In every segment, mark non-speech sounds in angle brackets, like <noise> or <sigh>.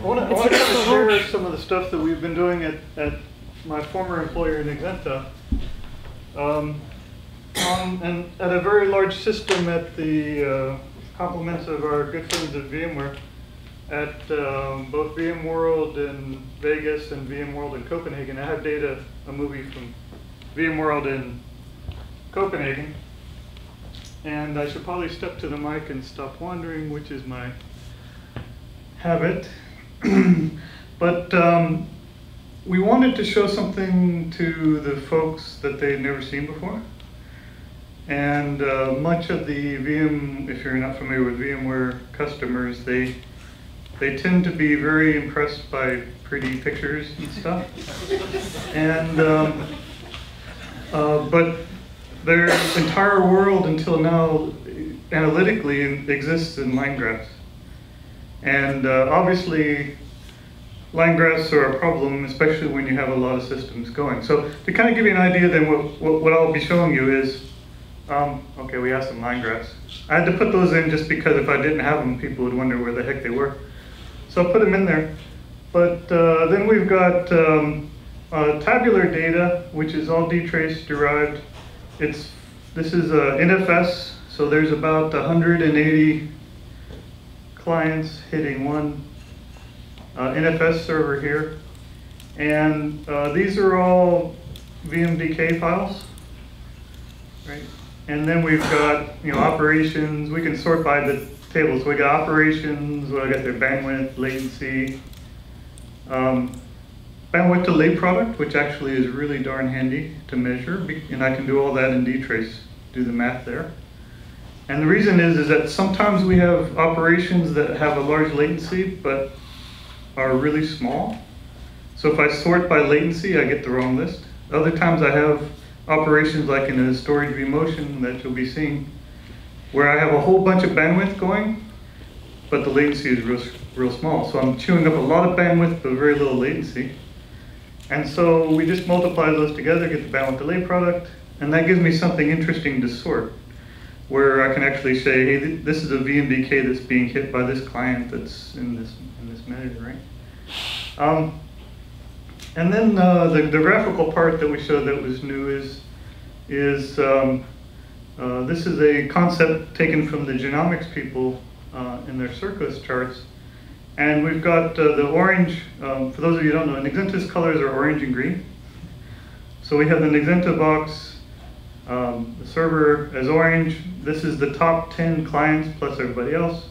I want to share some of the stuff that we've been doing at, at my former employer in Nexenta. Um, um, and at a very large system at the uh, compliments of our good friends at VMware, at um, both VMworld in Vegas and VMworld in Copenhagen. I have data, a movie from VMworld in Copenhagen. And I should probably step to the mic and stop wandering, which is my habit. <clears throat> but um, we wanted to show something to the folks that they'd never seen before. And uh, much of the VM, if you're not familiar with VMware customers, they they tend to be very impressed by pretty pictures and stuff. and um, uh, but their entire world until now analytically exists in line graphs. And uh, obviously, line graphs are a problem, especially when you have a lot of systems going. So to kind of give you an idea, then what, what, what I'll be showing you is, um, okay, we have some line graphs. I had to put those in just because if I didn't have them, people would wonder where the heck they were. So I put them in there. But uh, then we've got um, uh, tabular data, which is all dtrace derived. It's this is a NFS, so there's about 180 clients hitting one uh, NFS server here. And uh, these are all VMDK files, right? And then we've got, you know, operations. We can sort by the tables. We got operations, we got their bandwidth, latency, um, bandwidth to lay product, which actually is really darn handy to measure, and I can do all that in dtrace, do the math there. And the reason is, is that sometimes we have operations that have a large latency, but are really small. So if I sort by latency, I get the wrong list. Other times I have operations like in a storage vMotion that you'll be seeing, where I have a whole bunch of bandwidth going, but the latency is real, real small. So I'm chewing up a lot of bandwidth, but very little latency. And so we just multiply those together, get the bandwidth delay product, and that gives me something interesting to sort, where I can actually say, hey, this is a VMDK that's being hit by this client that's in this, in this measure, right? Um, and then uh, the, the graphical part that we showed that was new is, is um, uh, this is a concept taken from the genomics people uh, in their Circos charts. And we've got uh, the orange, um, for those of you who don't know, Nexenta's colors are orange and green. So we have the Exenta box, um, the server is orange. This is the top 10 clients plus everybody else.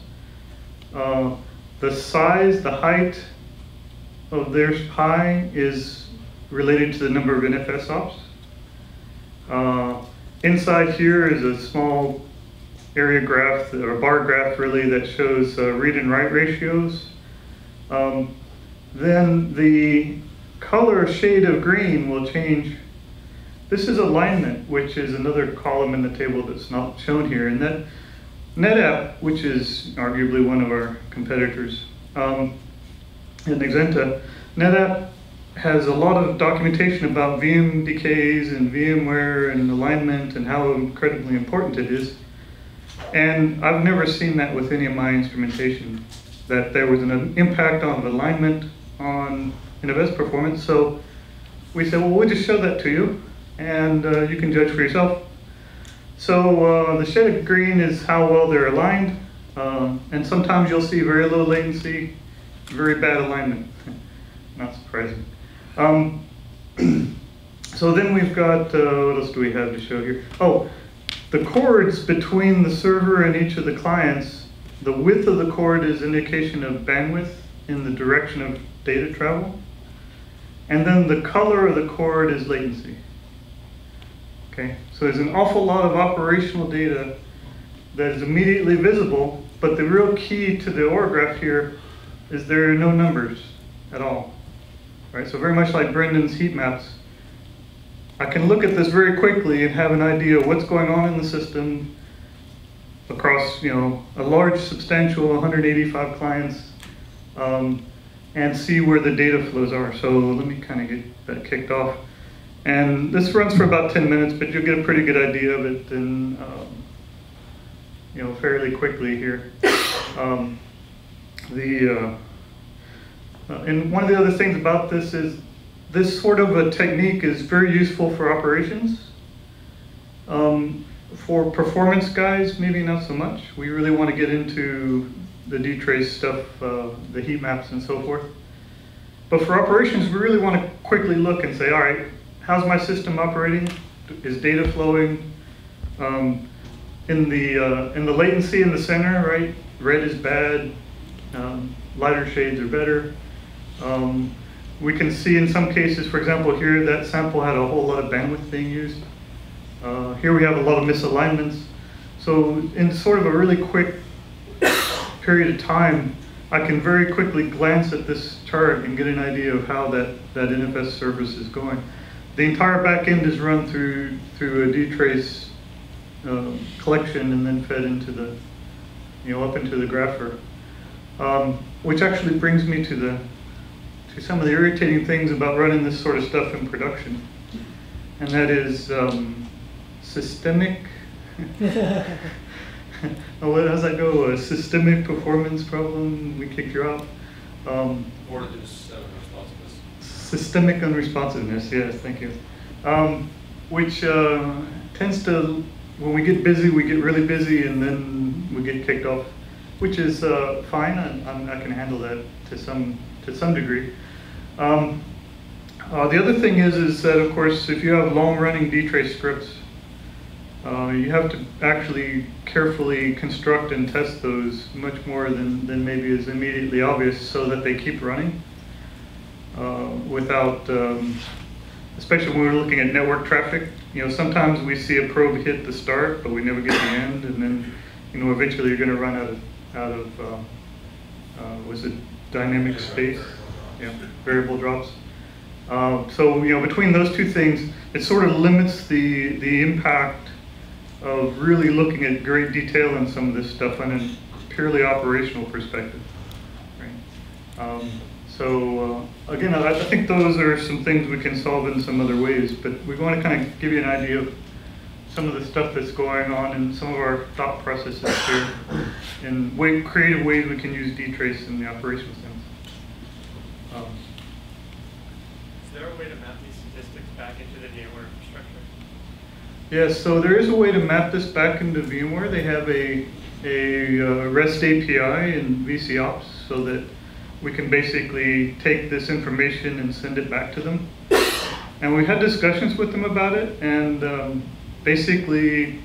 Uh, the size, the height of their pie is related to the number of NFS ops. Uh, Inside here is a small area graph, or bar graph really, that shows uh, read and write ratios. Um, then the color shade of green will change. This is alignment, which is another column in the table that's not shown here. And that NetApp, which is arguably one of our competitors um, in Nexenta, NetApp has a lot of documentation about VMDKs and VMware and alignment and how incredibly important it is. And I've never seen that with any of my instrumentation, that there was an impact on alignment on NFS performance. So we said, well, we'll just show that to you and uh, you can judge for yourself. So uh, the shaded green is how well they're aligned. Uh, and sometimes you'll see very low latency, very bad alignment. <laughs> Not surprising. Um, <clears throat> so then we've got, uh, what else do we have to show here? Oh, the chords between the server and each of the clients, the width of the chord is indication of bandwidth in the direction of data travel. And then the color of the chord is latency. Okay, so there's an awful lot of operational data that is immediately visible, but the real key to the OR graph here is there are no numbers at all. Right, so very much like Brendan's heat maps, I can look at this very quickly and have an idea of what's going on in the system across, you know, a large, substantial 185 clients, um, and see where the data flows are. So let me kind of get that kicked off. And this runs for about 10 minutes, but you'll get a pretty good idea of it in, um, you know, fairly quickly here. Um, the uh, Uh, and one of the other things about this is this sort of a technique is very useful for operations. Um, for performance guys, maybe not so much. We really want to get into the dtrace stuff, uh, the heat maps and so forth. But for operations, we really want to quickly look and say, all right, how's my system operating? Is data flowing? Um, in the uh, in the latency in the center, right? Red is bad. Um, lighter shades are better. Um, we can see in some cases, for example, here that sample had a whole lot of bandwidth being used. Uh, here we have a lot of misalignments. So in sort of a really quick period of time, I can very quickly glance at this chart and get an idea of how that, that NFS service is going. The entire back end is run through, through a dtrace uh, collection and then fed into the, you know, up into the grapher. Um, which actually brings me to the, to some of the irritating things about running this sort of stuff in production. And that is um, systemic, <laughs> what, how's that go? A systemic performance problem, we kicked you off. Um, Or there's uh. Systemic unresponsiveness, yes, thank you. Um, which uh, tends to, when we get busy, we get really busy and then we get kicked off, which is uh, fine. I, I can handle that to some to some degree. Um, uh, the other thing is, is that of course, if you have long-running dtrace scripts, uh, you have to actually carefully construct and test those much more than, than maybe is immediately obvious so that they keep running uh, without, um, especially when we're looking at network traffic. You know, sometimes we see a probe hit the start, but we never get the end, and then, you know, eventually you're going to run out of, out of uh, uh, was it dynamic space? Yeah, variable drops. Uh, so, you know, between those two things, it sort of limits the, the impact of really looking at great detail in some of this stuff on a purely operational perspective. Right? Um, so uh, again, I, I, think those are some things we can solve in some other ways, but we want to kind of give you an idea of some of the stuff that's going on and some of our thought processes here and way, creative ways we can use dtrace in the operational sense. Um, is there a way to map these statistics back into the VMware infrastructure? Yes, so there is a way to map this back into VMware. They have a, a uh, REST API in VCOps so that we can basically take this information and send it back to them. And we had discussions with them about it, and um, basically,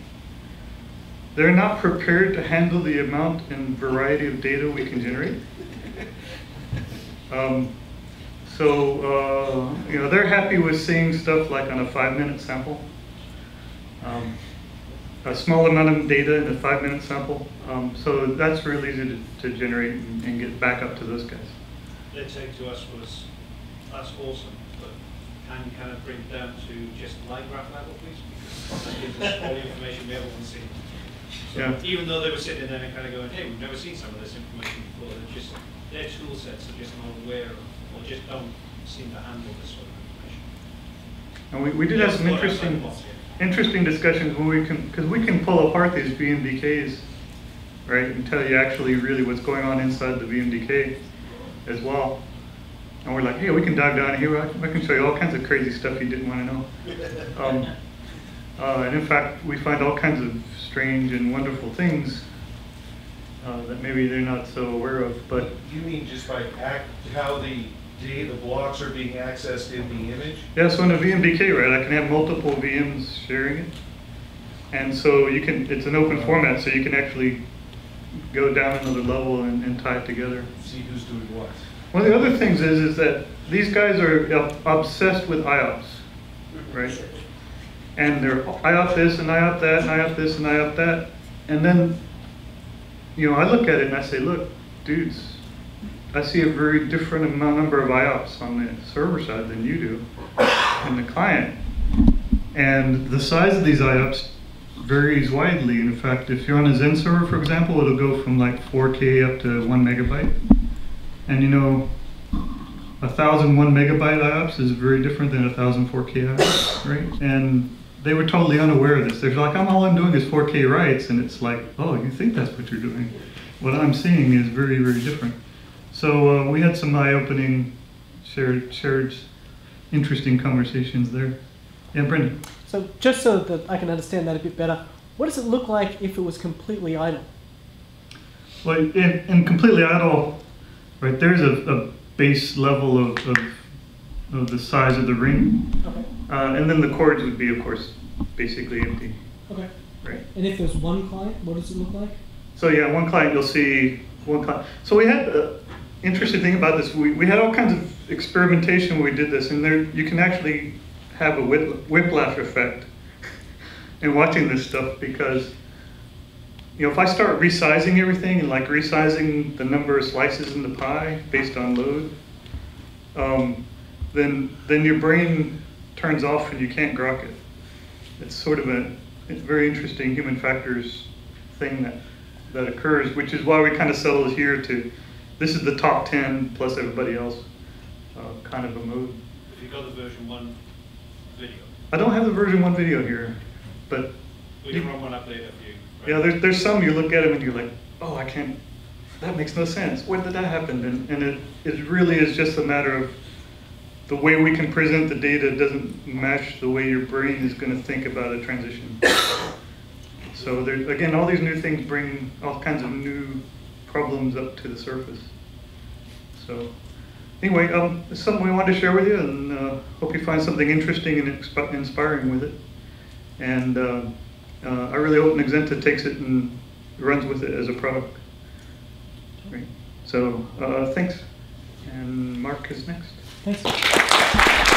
they're not prepared to handle the amount and variety of data we can generate. Um, so, uh, you know, they're happy with seeing stuff like on a five minute sample. Um, a small amount of data in a five minute sample. Um, so that's really easy to, to generate and, and, get back up to those guys. Their take to us was, that's awesome, but can you kind of bring it down to just line graph level, please? Because that gives us all the information we ever want to see. So yeah. even though they were sitting there and kind of going, hey, we've never seen some of this information before, they're just, their tool sets are just not aware of, or just don't seem to handle this sort of information. And we, we did have some interesting interesting discussions when we can, because we can pull apart these VMDKs, right, and tell you actually really what's going on inside the VMDK as well. And we're like, hey, we can dive down here. I can show you all kinds of crazy stuff you didn't want to know. <laughs> Um, uh, and in fact, we find all kinds of strange and wonderful things uh, that maybe they're not so aware of. But you mean just by act, how the the blocks are being accessed in the image? Yeah, so in a VMDK, right, I can have multiple VMs sharing it. And so you can, it's an open format, so you can actually go down another level and, and tie it together. See who's doing what. One of the other things is, is that these guys are obsessed with IOPS, right? And they're IOP this and IOP that and IOP this and IOP that. And then, you know, I look at it and I say, look, dudes, I see a very different amount number of IOPS on the server side than you do in the client. And the size of these IOPS varies widely. In fact, if you're on a Xen server, for example, it'll go from like 4K up to one megabyte. And you know, a thousand one megabyte IOPS is very different than a thousand 4K IOPS, right? And they were totally unaware of this. They're like, I'm all I'm doing is 4K writes, and it's like, oh, you think that's what you're doing. What I'm seeing is very, very different. So uh, we had some eye-opening, shared, shared, interesting conversations there. Yeah, Brendan. So just so that I can understand that a bit better, what does it look like if it was completely idle? Well, in, in completely idle, right? There's a, a base level of, of, of the size of the ring, Okay. uh, and then the chords would be, of course, basically empty, Okay. right? And if there's one client, what does it look like? So yeah, one client you'll see one client. So we had uh, interesting thing about this. We, we had all kinds of experimentation when we did this, and there you can actually have a whiplash effect in watching this stuff because you know if I start resizing everything and like resizing the number of slices in the pie based on load, um, then then your brain turns off and you can't grok it. It's sort of a very interesting human factors thing that that occurs, which is why we kind of settled here to this is the top 10 plus everybody else uh, kind of a move. If you got the version one video, I don't have the version 1 video here, but we can run one up you. right? yeah, there's, there's some you look at them and you're like, oh, I can't, that makes no sense. When did that happen? And, and it, it really is just a matter of the way we can present the data doesn't match the way your brain is going to think about a transition. <coughs> So there, again, all these new things bring all kinds of new problems up to the surface. So anyway, um, it's something we wanted to share with you, and uh, hope you find something interesting and inspiring with it. And uh, uh, I really hope Nexenta takes it and runs with it as a product. Great. So uh, thanks. And Mark is next. Thanks.